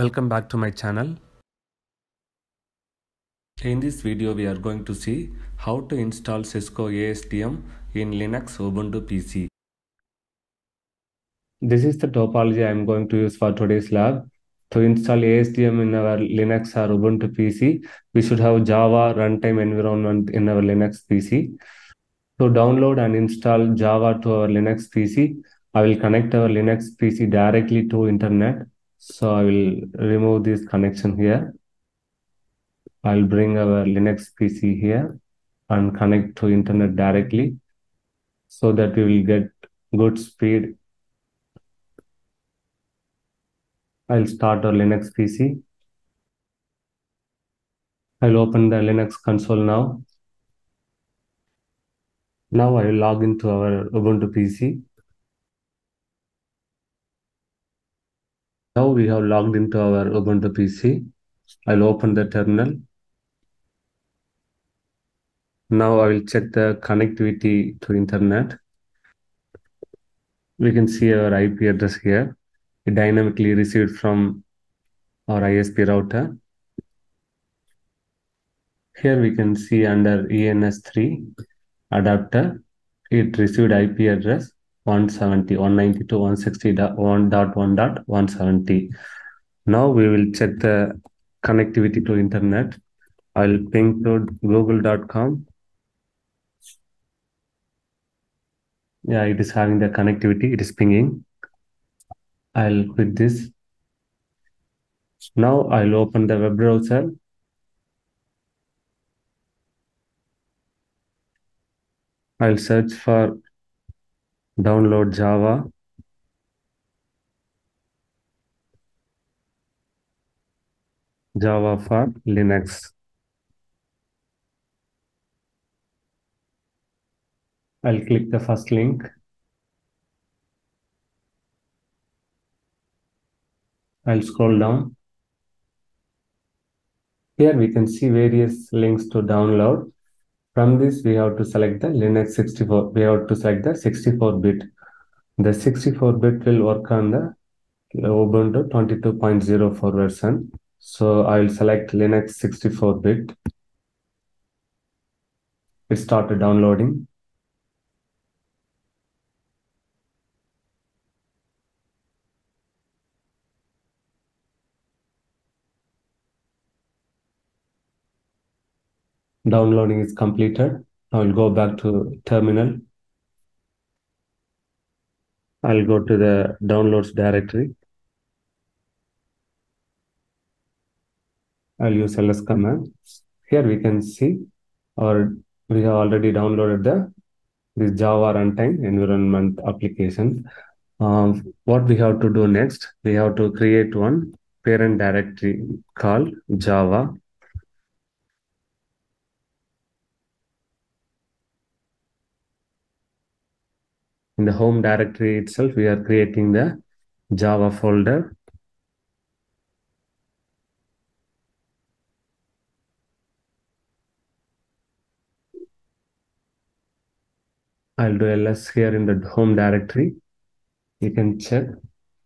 Welcome back to my channel. In this video we are going to see how to install Cisco ASDM in Linux Ubuntu PC. This is the topology I am going to use for today's lab. To install ASDM in our Linux or Ubuntu PC, we should have Java runtime environment in our Linux PC. To download and install Java to our Linux PC, I will connect our Linux PC directly to internet. So I will remove this connection here. I'll bring our Linux PC here and connect to internet directly so that we will get good speed. I'll start our Linux PC. I'll open the Linux console now. Now I will log into our Ubuntu PC. Now we have logged into our Ubuntu PC. I'll open the terminal. Now I will check the connectivity to internet. We can see our IP address here. It dynamically received from our ISP router. Here we can see under ENS3 adapter, it received IP address 170, 192.160.1.1.170. Now we will check the connectivity to internet. I'll ping to google.com. Yeah, it is having the connectivity. It is pinging. I'll quit this. Now I'll open the web browser. I'll search for download Java. Java for Linux. I'll click the first link. I'll scroll down. Here we can see various links to download. From this, we have to select the Linux 64. We have to select the 64-bit. The 64-bit will work on the Ubuntu 22.04 version. So I will select Linux 64-bit. It started downloading. Downloading is completed. I will go back to terminal. I'll go to the downloads directory. I'll use ls command. Here we can see or we have already downloaded the this Java runtime environment application. Um, what we have to do next, we have to create one parent directory called Java. In the home directory itself, we are creating the Java folder. I'll do ls here in the home directory. You can check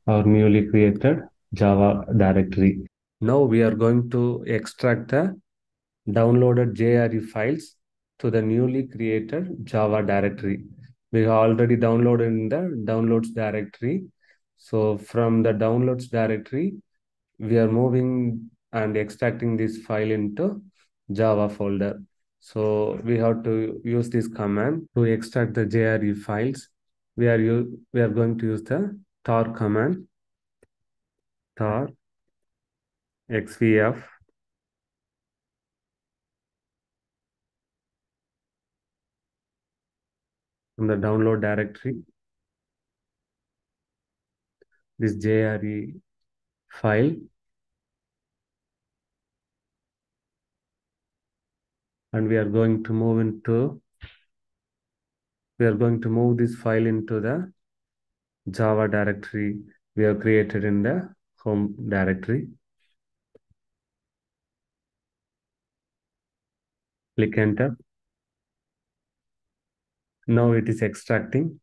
our newly created Java directory. Now we are going to extract the downloaded JRE files to the newly created Java directory. We have already downloaded in the downloads directory. So from the downloads directory, we are moving and extracting this file into Java folder. So we have to use this command to extract the JRE files. We are we are going to use the tar command, tar xvf from the download directory. This JRE file and we are going to move into we are going to move this file into the Java directory we have created in the home directory. Click enter. Now it is extracting.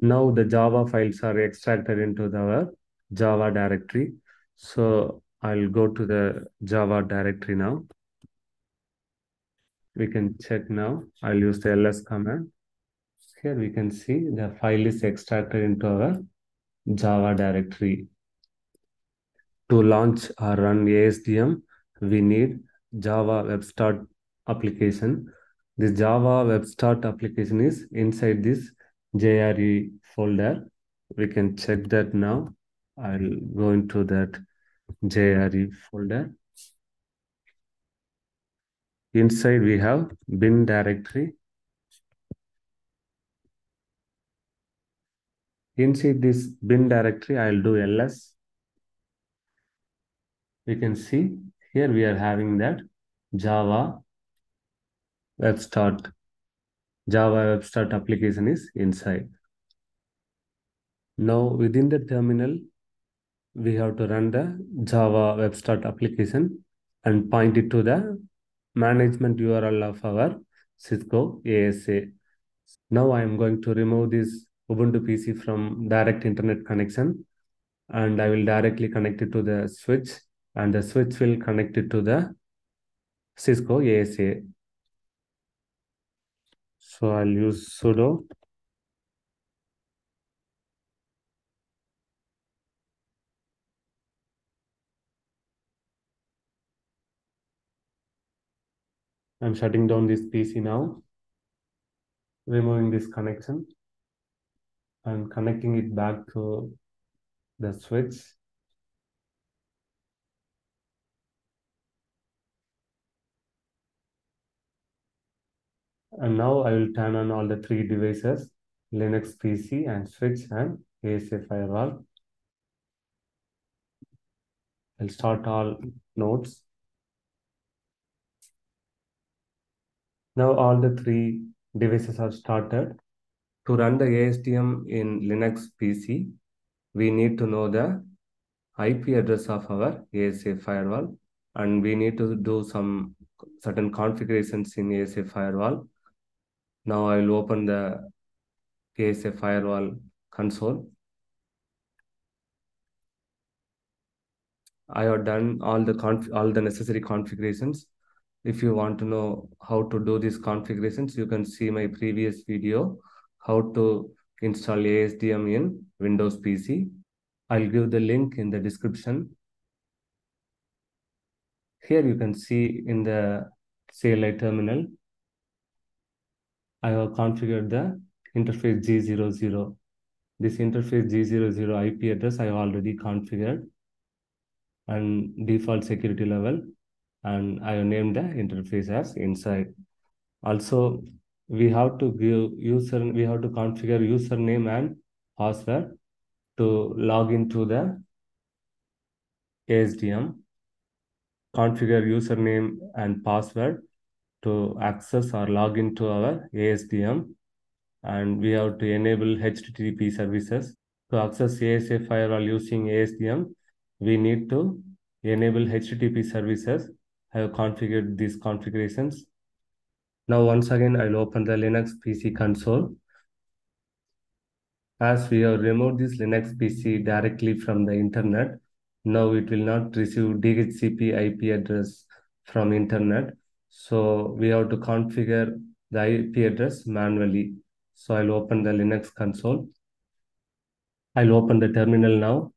Now the Java files are extracted into the Java directory. So I'll go to the Java directory now. We can check now. I'll use the ls command. Here we can see the file is extracted into our Java directory. To launch or run ASDM, we need Java Web Start application. This Java Web Start application is inside this JRE folder. We can check that now. I'll go into that JRE folder. Inside we have bin directory. Inside this bin directory, I'll do ls. We can see here we are having that Java Web Start. Java Web Start application is inside. Now within the terminal, we have to run the Java Web Start application and point it to the management URL of our Cisco ASA. Now I am going to remove this Ubuntu PC from direct internet connection and I will directly connect it to the switch and the switch will connect it to the Cisco ASA. So I'll use sudo I'm shutting down this PC now, removing this connection and connecting it back to the switch. And now I will turn on all the three devices, Linux PC and switch and ASA firewall. I'll start all nodes. Now all the three devices are started. To run the ASDM in Linux PC, we need to know the IP address of our ASA firewall and we need to do some certain configurations in ASA firewall. Now I will open the ASA firewall console. I have done all the all the necessary configurations. If you want to know how to do these configurations, you can see my previous video, how to install ASDM in Windows PC. I'll give the link in the description. Here you can see in the CLI terminal, I have configured the interface G00. This interface G00 IP address I have already configured and default security level and I have named the interface as inside. Also, we have to give user, we have to configure username and password to log into the ASDM. Configure username and password to access or log into our ASDM. And we have to enable HTTP services. To access ASA firewall using ASDM, we need to enable HTTP services I have configured these configurations. Now, once again, I'll open the Linux PC console. As we have removed this Linux PC directly from the internet, now it will not receive DHCP IP address from internet. So we have to configure the IP address manually. So I'll open the Linux console. I'll open the terminal now.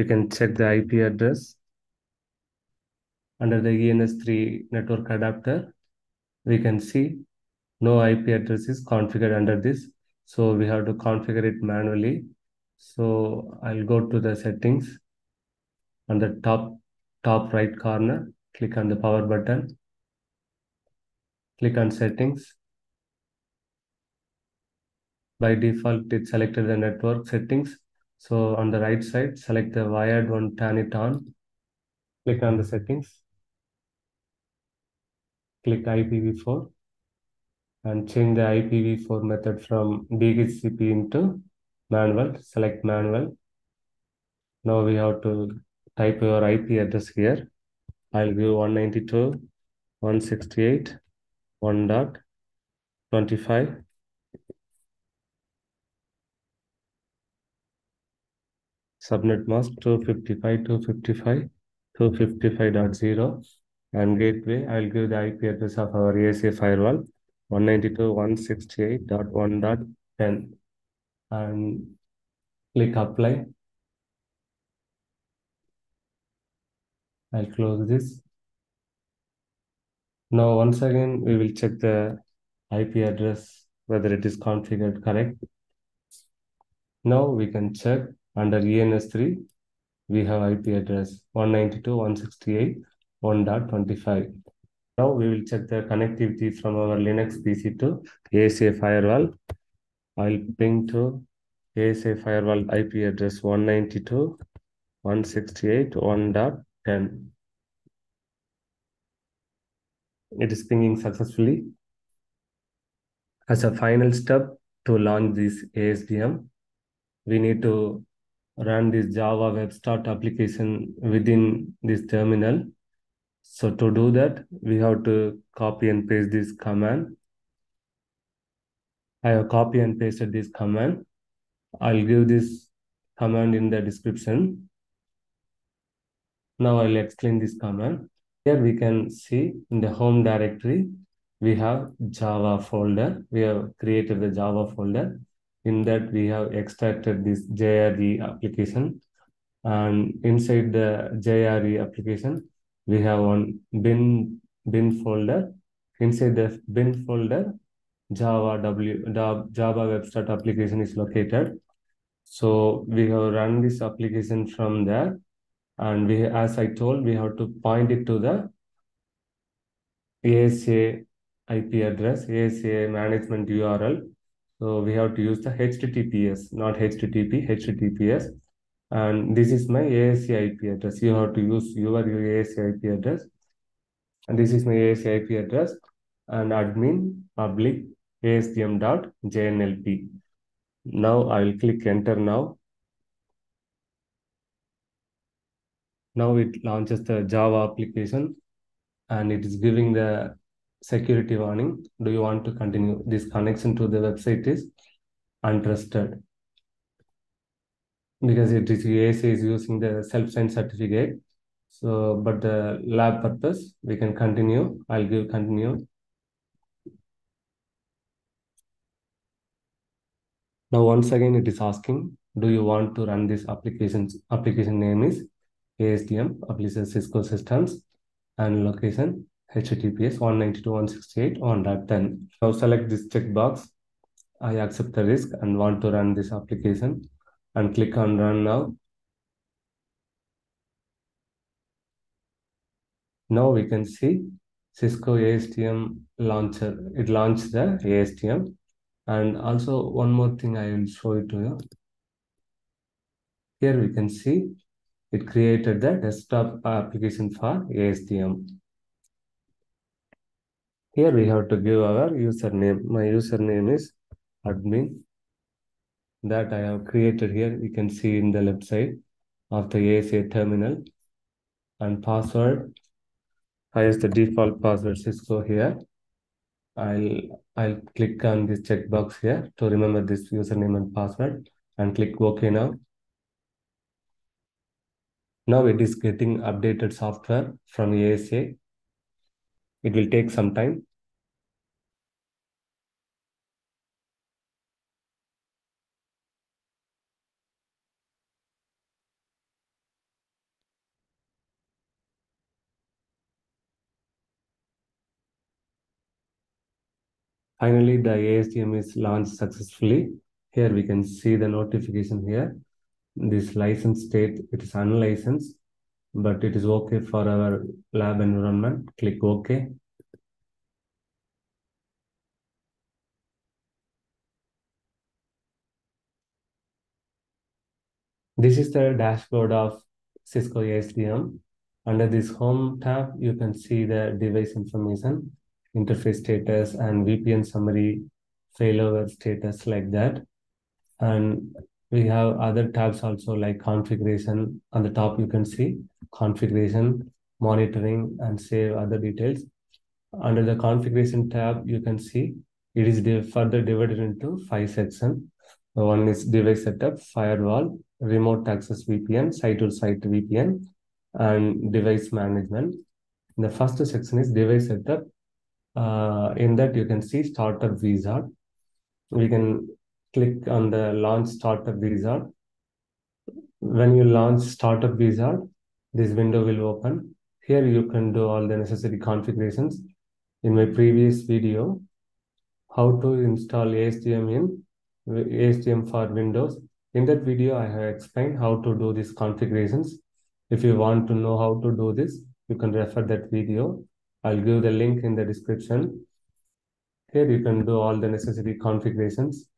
we can check the IP address. Under the ENS3 network adapter, we can see no IP address is configured under this. So we have to configure it manually. So I'll go to the settings on the top, top right corner, click on the power button, click on settings. By default, it selected the network settings. So on the right side, select the wired one, turn it on. Click on the settings. Click IPv4 and change the IPv4 method from DHCP into manual. Select manual. Now we have to type your IP address here. I'll give 192.168.1.25 subnet mask 255 255 255.0 and gateway I'll give the IP address of our ASA firewall 192.168.1.10 and click apply I'll close this. Now once again we will check the IP address whether it is configured correct. Now we can check under ENS3 we have IP address 192.168.1.25 now we will check the connectivity from our Linux PC to ASA firewall. I'll ping to ASA firewall IP address 192.168.1.10 it is pinging successfully. As a final step to launch this ASDM, we need to run this Java Web Start application within this terminal. So to do that, we have to copy and paste this command. I have copy and pasted this command. I'll give this command in the description. Now I'll explain this command. Here we can see in the home directory, we have Java folder. We have created the Java folder. In that we have extracted this JRE application. And inside the JRE application, we have one bin, bin folder. Inside the bin folder, Java W Java Web Start application is located. So we have run this application from there and we as I told we have to point it to the ASA IP address ASA management URL so we have to use the HTTPS not HTTP HTTPS and this is my ASA IP address. You have to use your, your ASA IP address. And this is my ASA IP address. And admin public asdm.jnlp now I will click enter now Now it launches the Java application and it is giving the security warning. Do you want to continue? This connection to the website is untrusted because it is ASA is using the self-signed certificate. So, but the lab purpose, we can continue. I'll give continue. Now, once again, it is asking, do you want to run this application? Application name is ASDM publishes Cisco systems and location HTTPS 192.168.1.10. Now select this checkbox. I accept the risk and want to run this application and click on run now. Now we can see Cisco ASDM launcher. It launched the ASDM. And also one more thing I will show it to you. Here we can see it created the desktop application for ASDM. Here we have to give our username. My username is admin that I have created here. You can see in the left side of the ASA terminal and password. I use the default password Cisco here. I'll I'll click on this checkbox here to remember this username and password and click OK now. Now it is getting updated software from ASA. It will take some time. Finally, the ASDM is launched successfully. Here we can see the notification here this license state it is unlicensed but it is okay for our lab environment. Click ok. This is the dashboard of cisco asdm under this home tab you can see the device information interface status and vpn summary failover status like that. And we have other tabs also like configuration on the top you can see configuration monitoring and save other details under the configuration tab you can see it is further divided into five sections one is device setup firewall remote access VPN, site-to-site VPN, and device management. The first section is device setup. Uh, in that you can see startup wizard. We can click on the launch startup wizard. When you launch startup wizard, this window will open. Here you can do all the necessary configurations. In my previous video, how to install ASDM in ASDM for Windows. In that video, I have explained how to do these configurations. If you want to know how to do this, you can refer that video. I'll give the link in the description. Here you can do all the necessary configurations.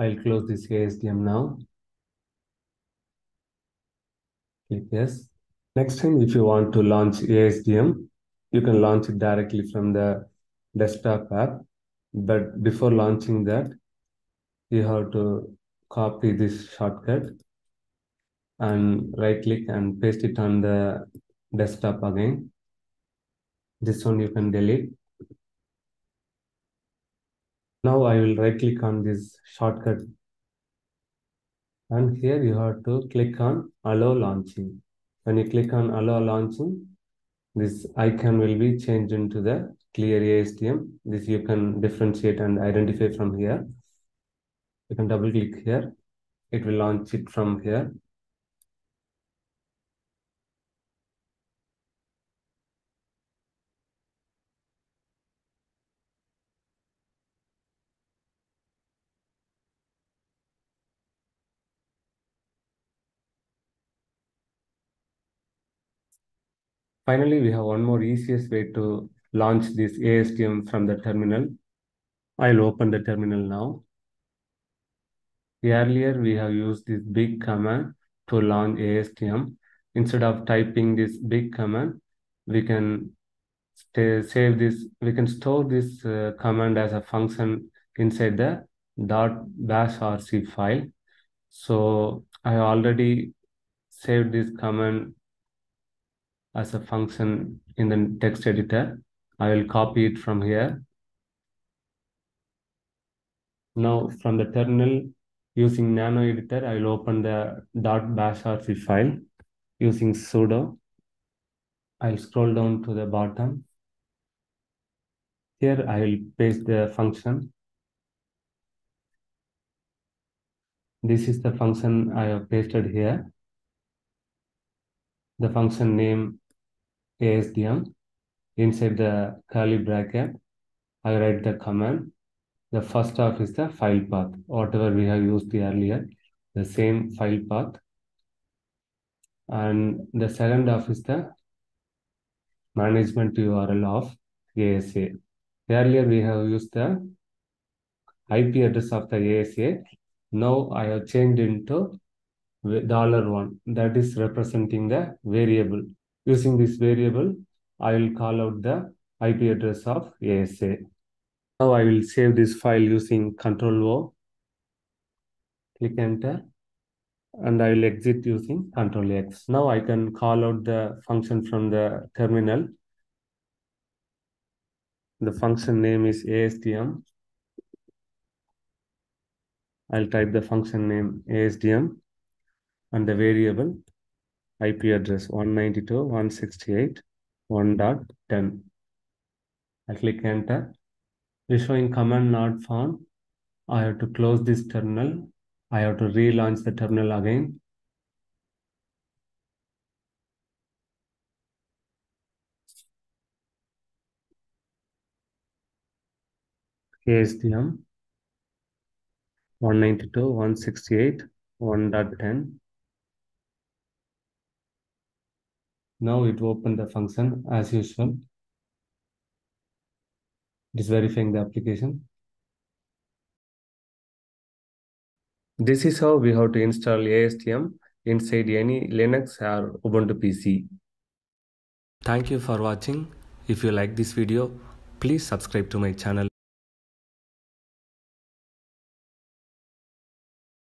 I'll close this ASDM now. Click yes. Next time, if you want to launch ASDM, you can launch it directly from the desktop app. But before launching that, you have to copy this shortcut and right click and paste it on the desktop again. This one you can delete. Now I will right click on this shortcut and here you have to click on allow launching. When you click on allow launching, this icon will be changed into the clear ASDM. This you can differentiate and identify from here. You can double click here. It will launch it from here. Finally, we have one more easiest way to launch this ASDM from the terminal. I'll open the terminal now. Earlier, we have used this big command to launch ASDM. Instead of typing this big command, we can save this, we can store this uh, command as a function inside the dot bash rc file. So I already saved this command as a function in the text editor. I will copy it from here. Now from the terminal using nano editor, I will open the .bash rc file using sudo. I'll scroll down to the bottom. Here I will paste the function. This is the function I have pasted here. The function name ASDM. Inside the curly bracket, I write the command. The first of is the file path, whatever we have used earlier, the same file path. And the second of is the management URL of ASA. Earlier we have used the IP address of the ASA. Now I have changed into dollar one that is representing the variable. Using this variable, I will call out the IP address of ASA. Now I will save this file using Control O. Click enter and I will exit using Control X. Now I can call out the function from the terminal. The function name is ASDM. I'll type the function name ASDM and the variable IP address 192.168.1.10. I click enter. It's showing command not found. I have to close this terminal. I have to relaunch the terminal again. ASDM 192.168.1.10. Now it opened the function as usual. It is verifying the application. This is how we have to install ASDM inside any Linux or Ubuntu PC. Thank you for watching. If you like this video, please subscribe to my channel.